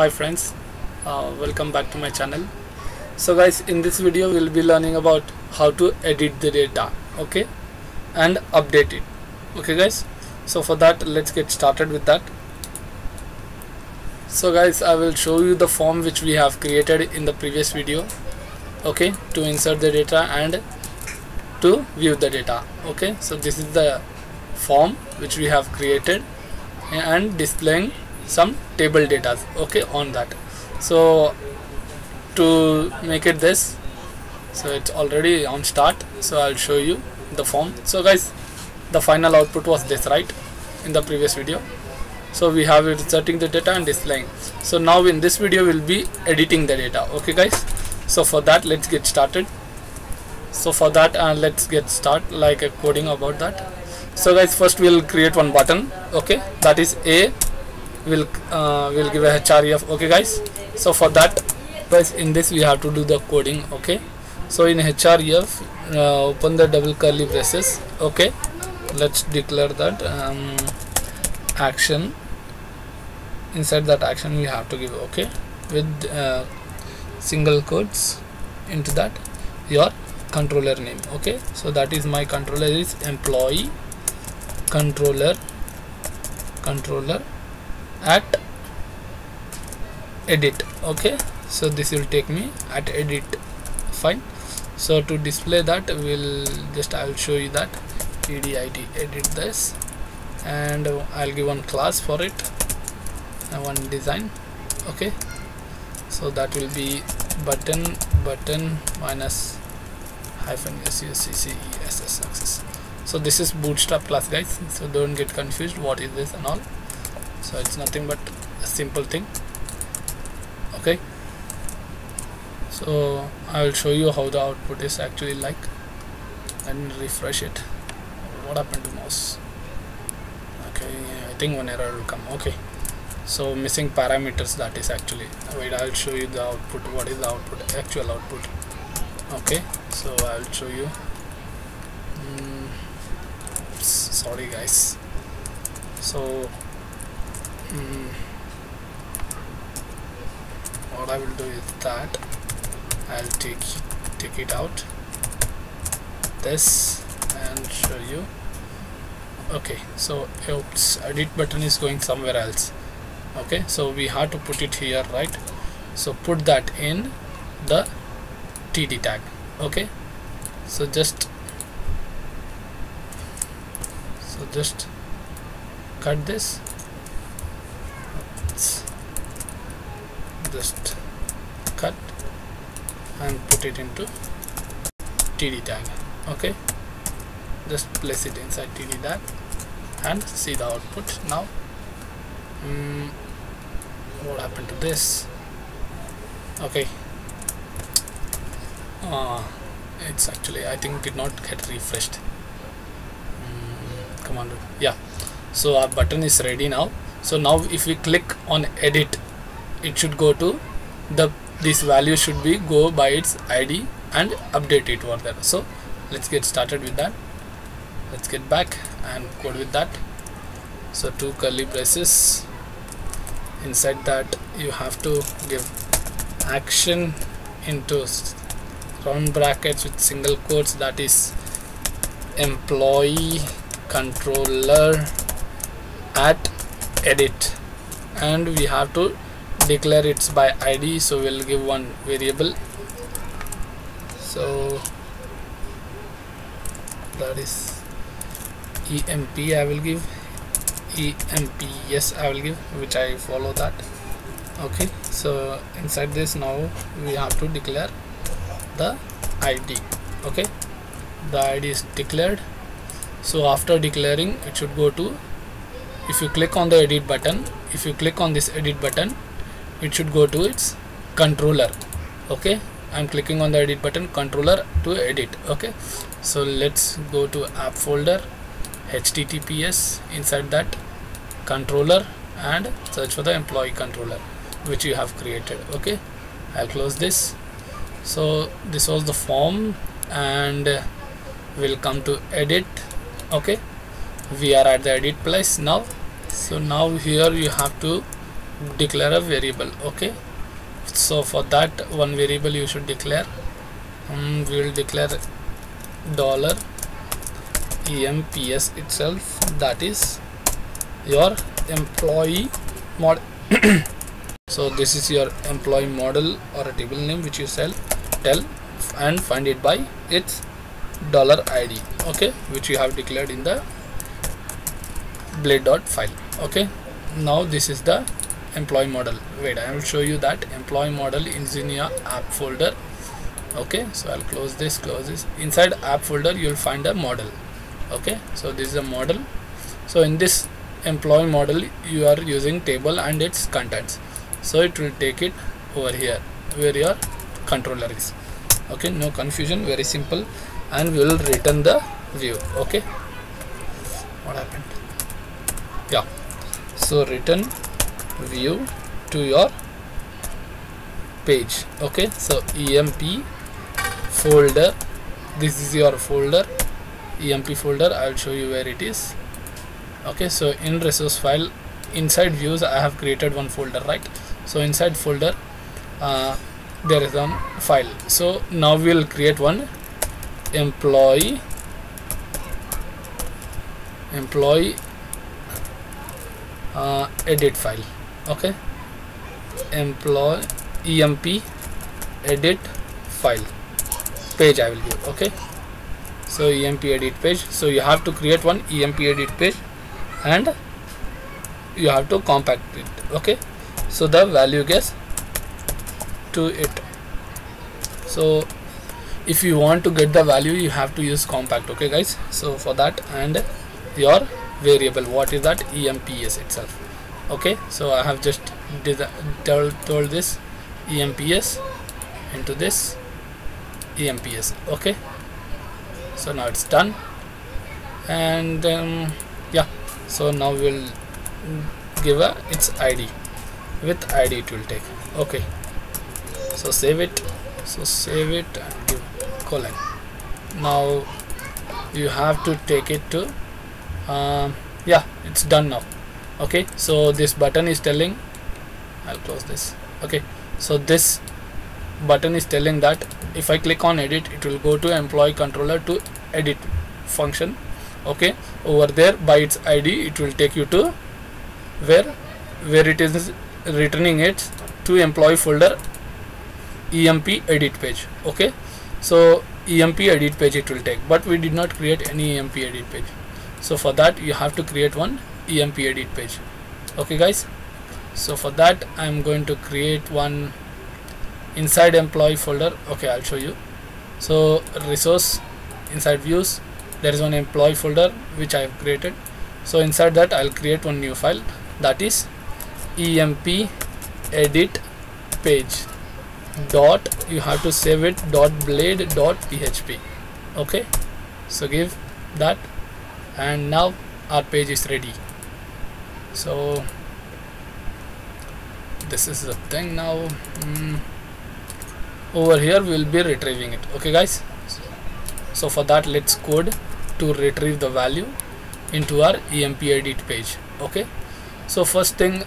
hi friends uh, welcome back to my channel. So guys in this video we'll be learning about how to edit the data okay? And update it okay guys? So for that let's get started with that. So guys I will show you the form which we have created in the previous video okay? To insert the data and to view the data okay? So this is the form which we have created and displaying some table data okay on that. So to make it this so it's already on start so I'll show you the form. So guys the final output was this right in the previous video. So we have inserting the data and displaying. So now in this video we'll be editing the data okay guys? So for that let's get started. So for that uh, let's get start like a coding about that. So guys first we'll create one button okay? That is a will uh, will give a href okay guys? So for that guys in this we have to do the coding okay? So in href uh, open the double curly braces okay? Let's declare that um, action. Inside that action we have to give okay? With uh, single quotes into that your controller name okay? So that is my controller is employee controller controller at edit okay? So this will take me at edit fine. So to display that we'll just I'll show you that. Edit edit this. And I'll give one class for it and one design okay? So that will be button button minus hyphen s u c c s s access. So this is bootstrap class guys. So don't get confused what is this and all so it's nothing but a simple thing. Okay? So I will show you how the output is actually like and refresh it. What happened to mouse? Okay I think one error will come. Okay. So missing parameters that is actually wait I'll show you the output. What is the output? Actual output. Okay. So I'll show you. Mm, sorry guys. So mm, what I will do is that. I'll take take it out. This and show you. Okay so oops edit button is going somewhere else. Okay so we have to put it here right? So put that in the td tag. Okay so just so just cut this just cut and put it into td tag. Okay? Just place it inside td tag and see the output. Now mm, what happened to this? Okay. Uh, it's actually I think did not get refreshed. Mm, come on yeah. So our button is ready now so now if we click on edit it should go to the this value should be go by its id and update it there. So let's get started with that. Let's get back and code with that. So two curly braces. Inside that you have to give action into round brackets with single quotes that is employee controller at edit. And we have to declare it's by id so we'll give one variable. So that is emp i will give. Emp yes i will give which i follow that. Okay so inside this now we have to declare the id okay the id is declared. So after declaring it should go to if you click on the edit button if you click on this edit button it should go to its controller. Okay? I'm clicking on the edit button controller to edit. Okay? So let's go to app folder https inside that controller and search for the employee controller which you have created. Okay? I'll close this. So this was the form and we'll come to edit. Okay? We are at the edit place now so now here you have to declare a variable okay? So for that one variable you should declare. Um, we will declare dollar emps itself that is your employee mod so this is your employee model or a table name which you sell tell and find it by its dollar id okay? Which you have declared in the blade dot file okay? Now this is the employee model. Wait i will show you that employee model in your app folder. Okay? So i'll close this close this. Inside app folder you'll find a model. Okay? So this is a model. So in this employee model you are using table and its contents. So it will take it over here where your controller is. Okay? No confusion very simple. And we will return the view. Okay what happened yeah so return view to your page. Okay so emp folder. This is your folder. Emp folder i'll show you where it is. Okay so in resource file inside views i have created one folder right? So inside folder uh, there is one file. So now we'll create one employee employee uh, edit file okay? Employee emp edit file page I will give okay? So emp edit page. So you have to create one emp edit page and you have to compact it okay? So the value gets to it. So if you want to get the value you have to use compact okay guys? So for that and your variable what is that? Emps itself. Okay so i have just told, told this emps into this emps okay so now it's done. And um, yeah so now we'll give a its id with id it will take. Okay so save it. So save it and give colon. Now you have to take it to um, yeah it's done now. Okay so this button is telling I'll close this. Okay so this button is telling that if I click on edit it will go to employee controller to edit function. Okay over there by its ID it will take you to where where it is returning it to employee folder emp edit page. Okay so emp edit page it will take but we did not create any emp edit page so for that you have to create one emp edit page. Okay guys? So for that i'm going to create one inside employee folder. Okay i'll show you. So resource inside views there is one employee folder which i have created. So inside that i'll create one new file. That is emp edit page. Dot you have to save it. Dot blade dot php okay? So give that and now our page is ready. So this is the thing now. Mm, over here we will be retrieving it. Okay guys? So for that let's code to retrieve the value into our emp edit page. Okay? So first thing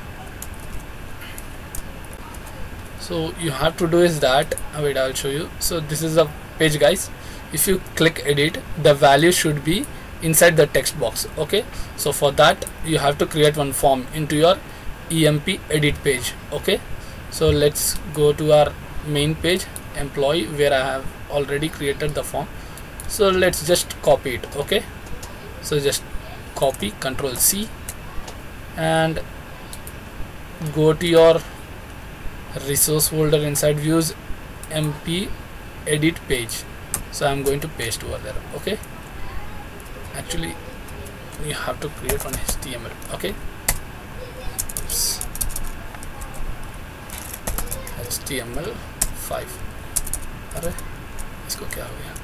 so you have to do is that wait i'll show you. So this is the page guys. If you click edit the value should be inside the text box okay? So for that you have to create one form into your emp edit page okay? So let's go to our main page employee where i have already created the form. So let's just copy it okay? So just copy control c and go to your resource folder inside views emp edit page. So i'm going to paste over there okay actually we have to create one html okay Oops. html5 अरे इसको क्या हो गया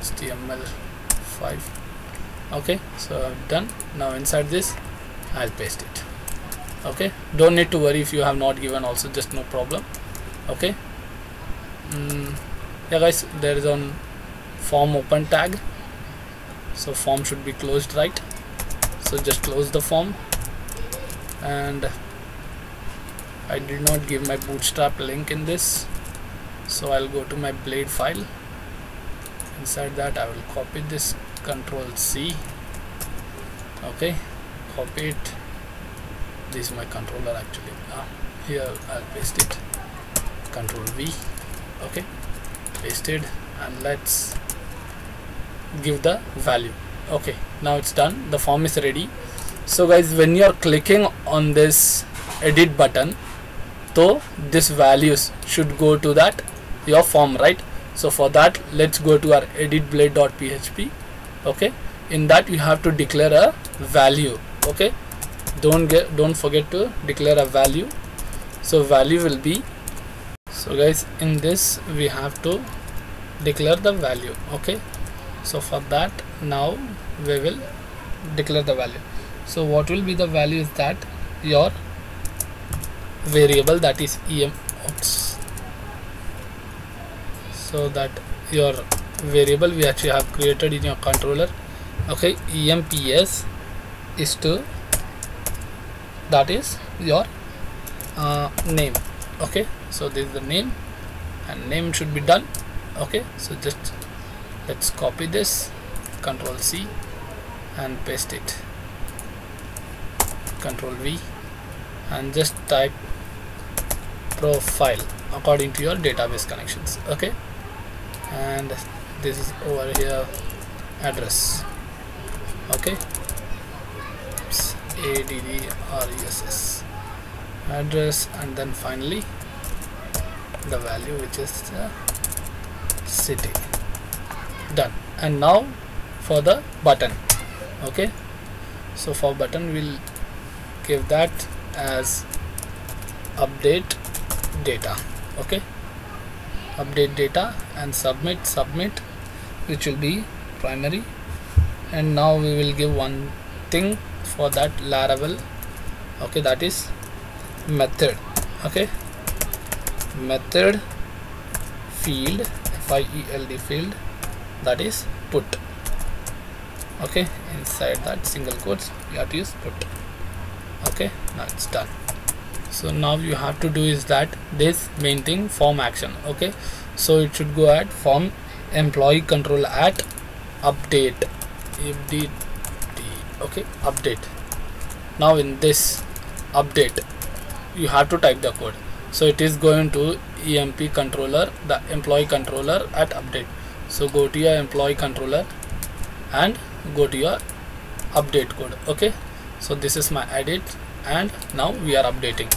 html5 okay so I've done now inside this I'll paste it okay don't need to worry if you have not given also just no problem okay mm, yeah guys there is on form open tag so form should be closed right? So just close the form. And I did not give my bootstrap link in this. So I'll go to my blade file. Inside that I will copy this control C. Okay copy it. This is my controller actually. Ah, here I'll paste it. Control V. Okay pasted. And let's give the value. Okay now it's done. The form is ready. So guys when you're clicking on this edit button so this values should go to that your form right? So for that let's go to our edit blade.php okay in that you have to declare a value. Okay don't get don't forget to declare a value. So value will be so guys in this we have to declare the value. Okay so for that now we will declare the value. So what will be the value is that your variable that is em oops. so that your variable we actually have created in your controller okay emps is to that is your uh, name okay. So this is the name and name should be done okay. So just let's copy this control C and paste it. Control V and just type profile according to your database connections okay? And this is over here address okay? Address address and then finally the value which is the city done. And now for the button. Okay? So for button we'll give that as update data. Okay? Update data and submit submit which will be primary. And now we will give one thing for that laravel. Okay? That is method. Okay? Method field f-i-e-l-d field that is put. Okay inside that single quotes you have to use put. Okay now it's done. So now you have to do is that this main thing form action. Okay so it should go at form employee control at update. Fdt okay update. Now in this update you have to type the code. So it is going to emp controller the employee controller at update so go to your employee controller and go to your update code okay? So this is my edit and now we are updating.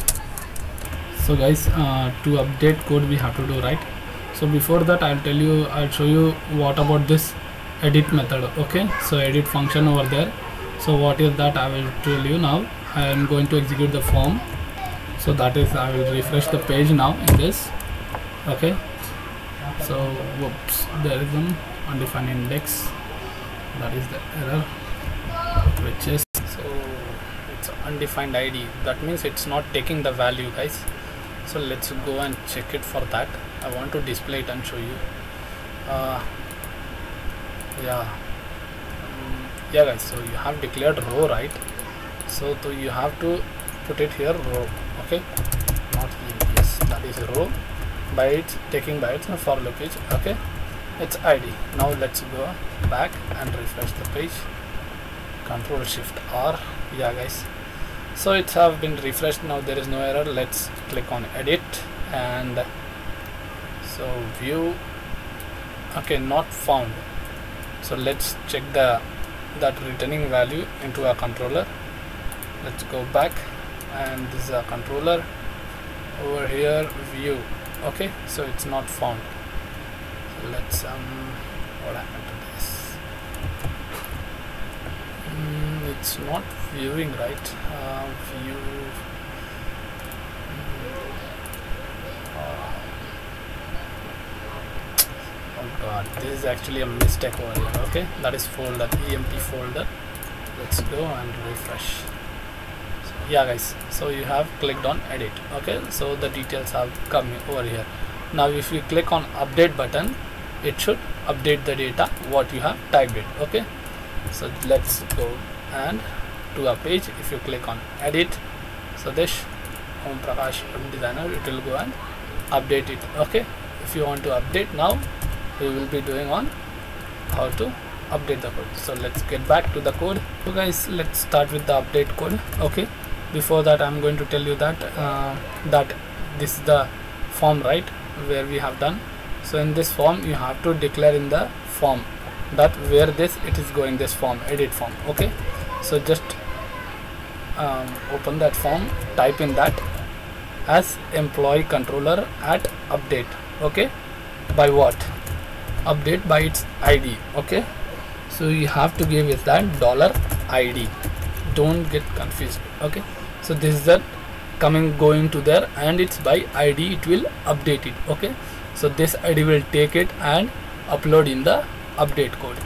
So guys uh, to update code we have to do right? So before that i'll tell you i'll show you what about this edit method okay? So edit function over there. So what is that? I will tell you now. I am going to execute the form. So that is i will refresh the page now in this okay so whoops there is an undefined index. That is the error which is so it's undefined id that means it's not taking the value guys. So let's go and check it for that. I want to display it and show you. Uh, yeah. Um, yeah guys so you have declared row right? So to you have to put it here row okay? Not yes that is row bytes taking bytes and for loop each okay? It's id now let's go back and refresh the page. Control shift r. Yeah guys. So it's have been refreshed. Now there is no error. Let's click on edit and so view. Okay not found. So let's check the that returning value into a controller. Let's go back and this is a controller. Over here view okay so it's not found. So let's um what happened to this? Mm, it's not viewing right? Uh, view. Mm, oh god this is actually a mistake over here okay? That is folder emp folder. Let's go and refresh yeah guys. So you have clicked on edit. Okay? So the details have come over here. Now if you click on update button it should update the data what you have typed it. Okay? So let's go and to a page. If you click on edit so this Om Prakash designer it will go and update it. Okay? If you want to update now we will be doing on how to update the code. So let's get back to the code. So guys let's start with the update code. Okay before that i'm going to tell you that uh, that this is the form right where we have done. So in this form you have to declare in the form that where this it is going this form edit form okay? So just um, open that form type in that as employee controller at update okay? By what? Update by its id okay? So you have to give it that dollar id don't get confused okay so this is that coming going to there and it's by id it will update it okay? So this id will take it and upload in the update code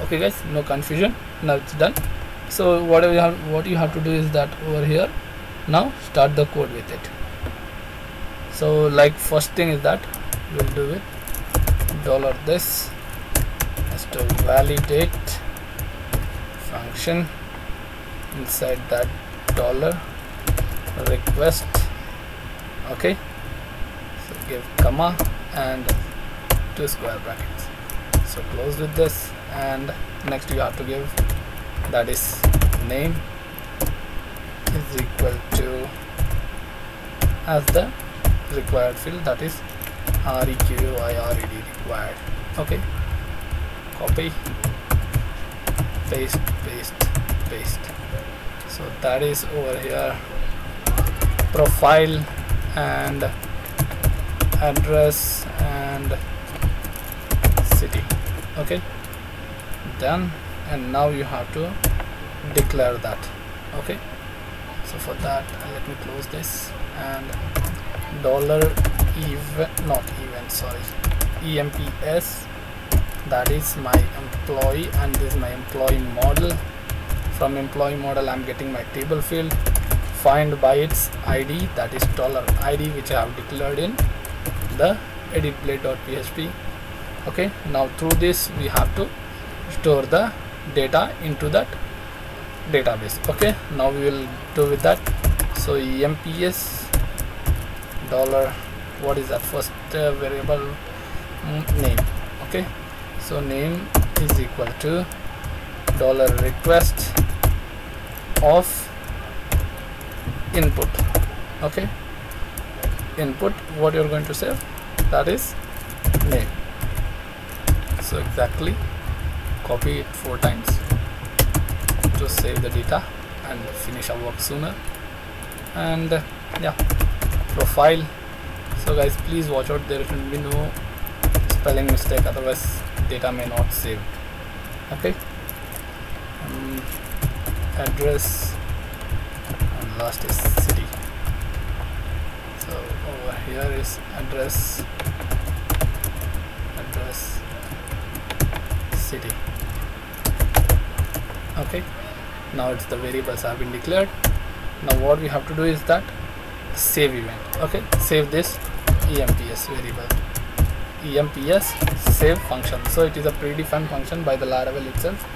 okay guys? No confusion now it's done. So whatever you have what you have to do is that over here now start the code with it. So like first thing is that we'll do it dollar this is to validate function inside that dollar request. Okay. So give comma and two square brackets. So close with this and next you have to give that is name is equal to as the required field that is required required. Okay. Copy paste paste paste. So that is over here profile and address and city. Okay? Done. And now you have to declare that. Okay? So for that let me close this. And dollar even not even sorry. Emps that is my employee and this is my employee model. From employee model i'm getting my table field find by its id that is dollar id which i have declared in the editblade.php okay now through this we have to store the data into that database. Okay now we will do with that. So emps dollar what is that first uh, variable? Mm, name. Okay so name is equal to dollar request of input. Okay? Input what you're going to save that is name. So exactly copy it four times. To save the data and finish our work sooner. And uh, yeah profile. So guys please watch out. There will be no spelling mistake otherwise data may not save. Okay? Um, address last is city. So over here is address. Address city. Okay. Now it's the variables have been declared. Now what we have to do is that save event. Okay. Save this emps variable. Emps save function. So it is a predefined function by the laravel itself.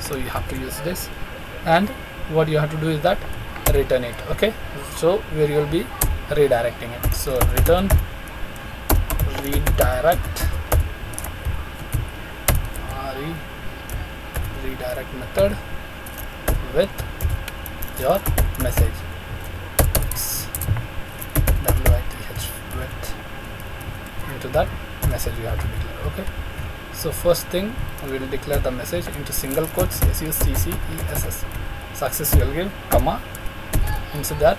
So you have to use this. And what you have to do is that return it okay? So where you will be redirecting it. So return redirect re redirect method with your message. With into that message you have to declare okay? So first thing we will declare the message into single quotes s u c c e s s. Success you will give comma that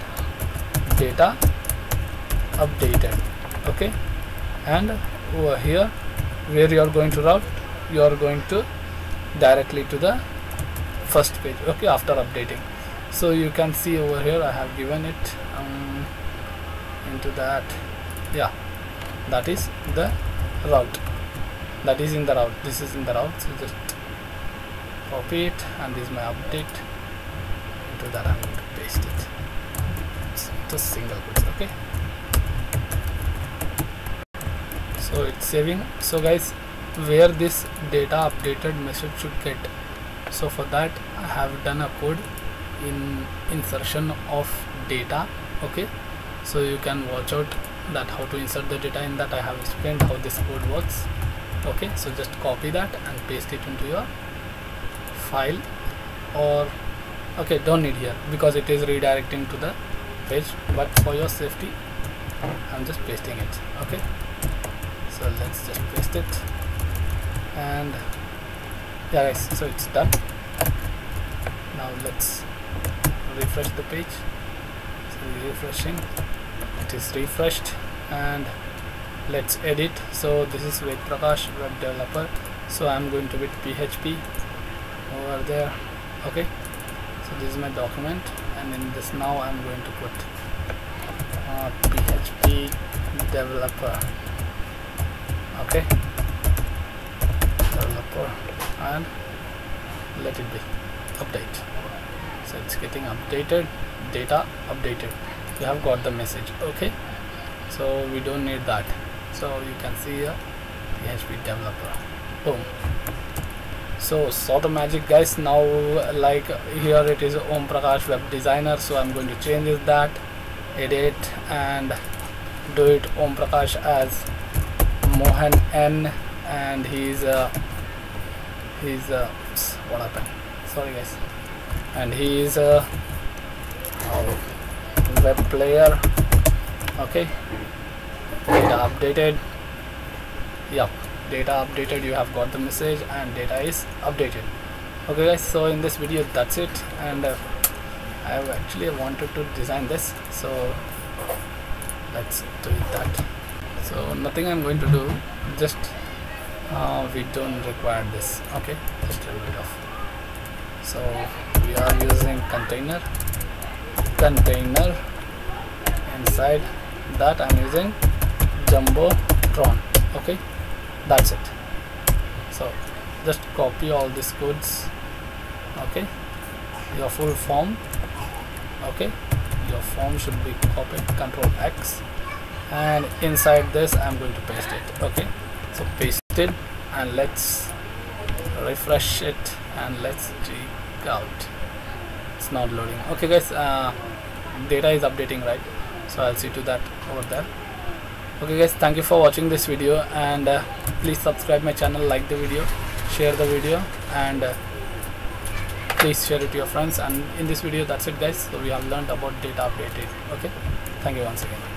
data updated okay? And over here where you are going to route you are going to directly to the first page okay after updating. So you can see over here I have given it um, into that. Yeah that is the route. That is in the route. This is in the route. So just copy it and this is my update. Into that I'm going to paste it just single quotes okay? So it's saving. So guys where this data updated message should get. So for that I have done a code in insertion of data okay? So you can watch out that how to insert the data in that. I have explained how this code works okay? So just copy that and paste it into your file or okay don't need here because it is redirecting to the page but for your safety I'm just pasting it okay? So let's just paste it. And yeah guys so it's done. Now let's refresh the page. So refreshing. It is refreshed. And let's edit. So this is Ved Prakash web developer. So I'm going to with PHP over there okay? So this is my document and in this now I'm going to put uh, PHP developer. Okay? Developer and let it be update. So it's getting updated data updated. You have got the message okay? So we don't need that. So you can see here PHP developer. Boom so saw the magic guys. Now like here it is Om Prakash web designer. So I'm going to change that edit and do it Om Prakash as Mohan N and he's uh, he's uh, what happened? Sorry guys. And he is a web player. Okay. Data updated. Yep data updated you have got the message and data is updated. Okay guys so in this video that's it. And uh, I actually wanted to design this so let's do that. So nothing I'm going to do just uh, we don't require this. Okay just remove it off so we are using container container inside that I'm using jumbotron okay that's it. So just copy all these codes okay. Your full form. Okay. Your form should be copied. Control X. And inside this I'm going to paste it. Okay. So paste it and let's refresh it and let's check out. It's not loading. Okay guys uh, data is updating right? So I'll see to that over there okay guys thank you for watching this video and uh, please subscribe my channel like the video share the video and uh, please share it to your friends. And in this video that's it guys. So we have learned about data updating. Okay? Thank you once again